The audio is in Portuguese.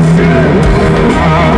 Brasil!